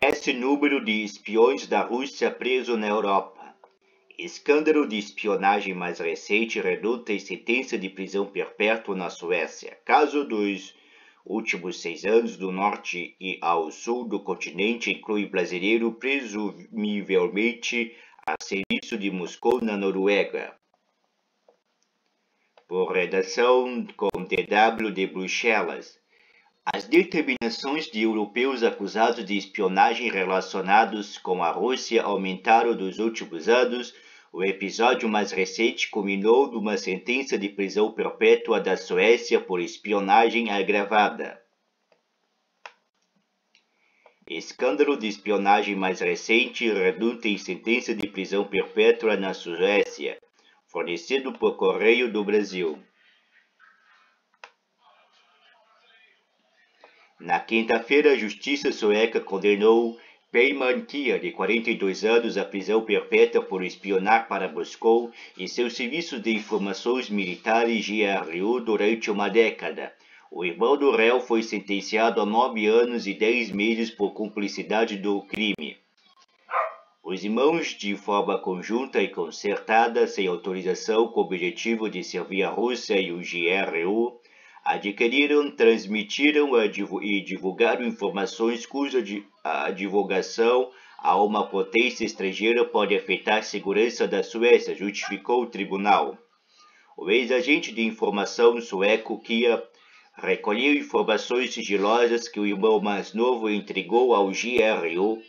Cresce número de espiões da Rússia presos na Europa. Escândalo de espionagem mais recente redunda em sentença de prisão perpétua na Suécia. Caso dos últimos seis anos do norte e ao sul do continente inclui brasileiro presumivelmente a serviço de Moscou na Noruega. Por redação com DW de Bruxelas. As determinações de europeus acusados de espionagem relacionados com a Rússia aumentaram nos últimos anos. O episódio mais recente culminou numa sentença de prisão perpétua da Suécia por espionagem agravada. Escândalo de espionagem mais recente redunda em sentença de prisão perpétua na Suécia, fornecido por Correio do Brasil. Na quinta-feira, a justiça sueca condenou Peyman Kia, de 42 anos, à prisão perpétua por espionar para Moscou e seus serviços de informações militares GRU durante uma década. O irmão do réu foi sentenciado a nove anos e dez meses por cumplicidade do crime. Os irmãos, de forma conjunta e concertada, sem autorização, com o objetivo de servir a Rússia e o GRU, adquiriram, transmitiram e divulgaram informações cuja divulgação a uma potência estrangeira pode afetar a segurança da Suécia, justificou o tribunal. O ex-agente de informação sueco Kia recolheu informações sigilosas que o irmão mais novo entregou ao GRU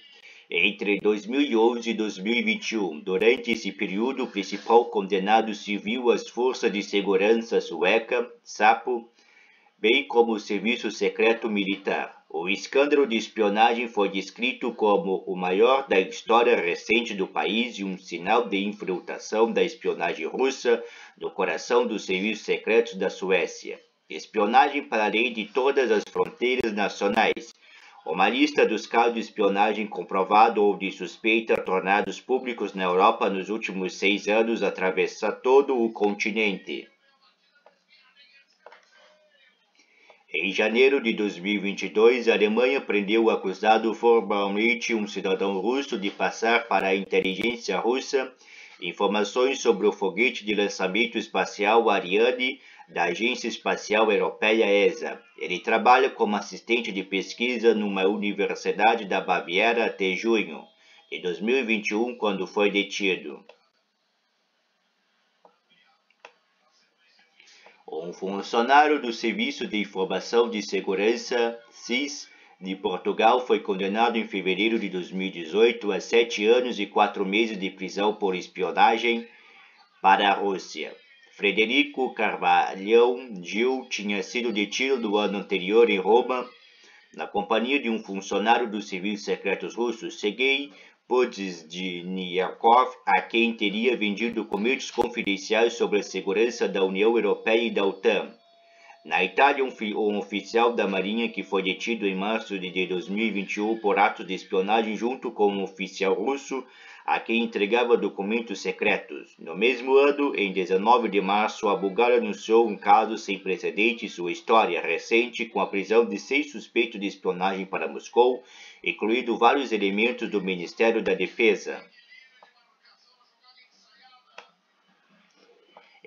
entre 2011 e 2021. Durante esse período, o principal condenado civil às Forças de Segurança Sueca, SAPO, bem como o Serviço Secreto Militar. O escândalo de espionagem foi descrito como o maior da história recente do país e um sinal de infiltração da espionagem russa no coração dos serviços secretos da Suécia. Espionagem para além de todas as fronteiras nacionais. Uma lista dos casos de espionagem comprovado ou de suspeita tornados públicos na Europa nos últimos seis anos atravessa todo o continente. Em janeiro de 2022, a Alemanha prendeu o acusado formalmente um cidadão russo de passar para a inteligência russa informações sobre o foguete de lançamento espacial Ariane da Agência Espacial Europeia ESA. Ele trabalha como assistente de pesquisa numa universidade da Baviera até junho de 2021, quando foi detido. Um funcionário do Serviço de Informação de Segurança, SIS, de Portugal foi condenado em fevereiro de 2018 a sete anos e quatro meses de prisão por espionagem para a Rússia. Frederico Carvalhão Gil tinha sido detido no ano anterior em Roma, na companhia de um funcionário dos serviços secretos russos, Sergei Podzdniakov, a quem teria vendido documentos confidenciais sobre a segurança da União Europeia e da OTAN. Na Itália, um, um, oficial da Marinha que foi detido em março de 2021 por atos de espionagem junto com um oficial russo a quem entregava documentos secretos. No mesmo ano, em 19 de março, a Bulgária anunciou um caso sem precedentes em sua história recente com a prisão de seis suspeitos de espionagem para Moscou, incluindo vários elementos do Ministério da Defesa.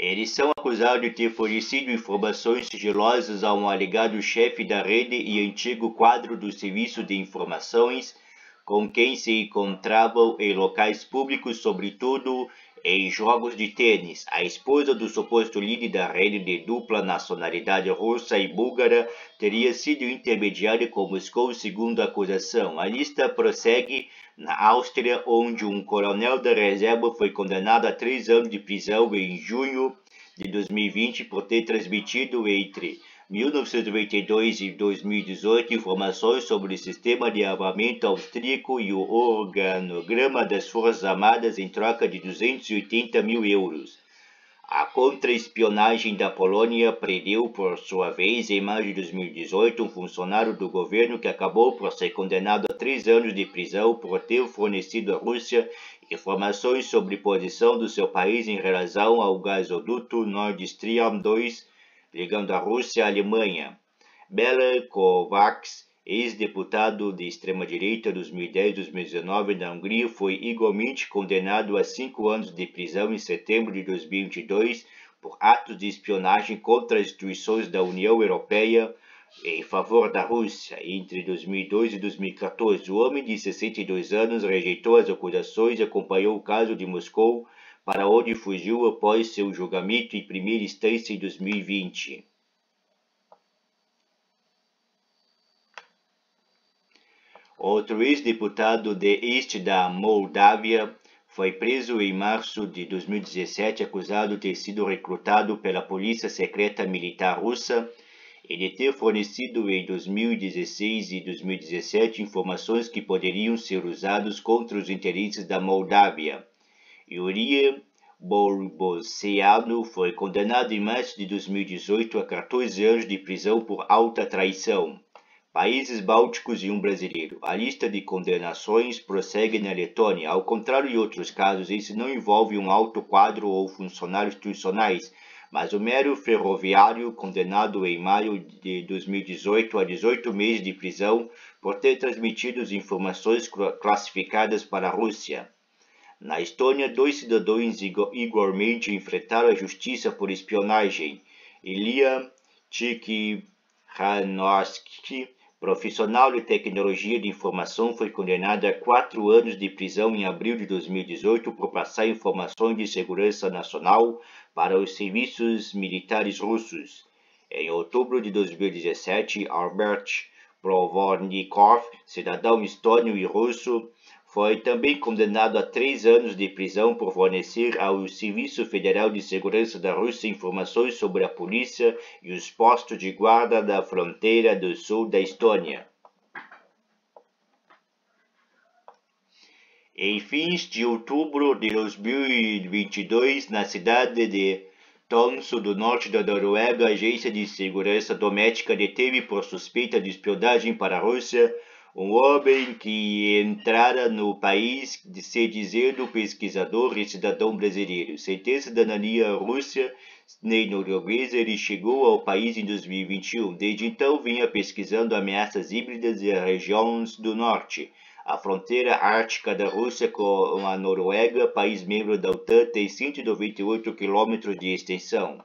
Eles são acusados de ter fornecido informações sigilosas a um alegado chefe da rede e antigo quadro do Serviço de Informações com quem se encontravam em locais públicos, sobretudo em jogos de tênis. A esposa do suposto líder da rede de dupla nacionalidade russa e búlgara teria sido intermediária com Moscou, segundo a acusação. A lista prossegue na Áustria, onde um coronel da reserva foi condenado a três anos de prisão em junho de 2020 por ter transmitido entre 1992 e 2018 informações sobre o sistema de armamento austríaco e o organograma das Forças Armadas em troca de 280 mil euros. A contra-espionagem da Polônia prendeu, por sua vez, em maio de 2018, um funcionário do governo que acabou por ser condenado a três anos de prisão por ter fornecido à Rússia informações sobre posição do seu país em relação ao gasoduto Nord Stream 2 ligando a Rússia à Alemanha. Bela Kovacs ex-deputado de extrema-direita 2010-2019 na Hungria, foi igualmente condenado a cinco anos de prisão em setembro de 2022 por atos de espionagem contra instituições da União Europeia em favor da Rússia. Entre 2002 e 2014, o homem de 62 anos rejeitou as acusações e acompanhou o caso de Moscou, para onde fugiu após seu julgamento em primeira instância em 2020. Outro ex-deputado de este da Moldávia foi preso em março de 2017 acusado de ter sido recrutado pela Polícia Secreta Militar Russa e de ter fornecido em 2016 e 2017 informações que poderiam ser usadas contra os interesses da Moldávia. Yuri Bolboceano foi condenado em março de 2018 a 14 anos de prisão por alta traição países bálticos e um brasileiro. A lista de condenações prossegue na Letônia. Ao contrário de outros casos, esse não envolve um alto quadro ou funcionários institucionais, mas o mero ferroviário condenado em maio de 2018 a 18 meses de prisão por ter transmitido informações classificadas para a Rússia. Na Estônia, dois cidadãos igualmente enfrentaram a justiça por espionagem. Ilya Tikhanovsky profissional de tecnologia de informação foi condenado a quatro anos de prisão em abril de 2018 por passar informações de segurança nacional para os serviços militares russos. Em outubro de 2017, Albert Provornikov, cidadão estônio e russo, foi também condenado a três anos de prisão por fornecer ao Serviço Federal de Segurança da Rússia informações sobre a polícia e os postos de guarda da fronteira do sul da Estônia. Em fins de outubro de 2022, na cidade de Tromsø, do norte da Noruega, a Agência de Segurança Doméstica deteve por suspeita de espionagem para a Rússia um homem que entrara no país de se dizendo pesquisador e cidadão brasileiro. Sem ter cidadania russa nem norueguesa, ele chegou ao país em 2021. Desde então, vinha pesquisando ameaças híbridas em regiões do norte. A fronteira ártica da Rússia com a Noruega, país membro da OTAN, tem 198 quilômetros de extensão.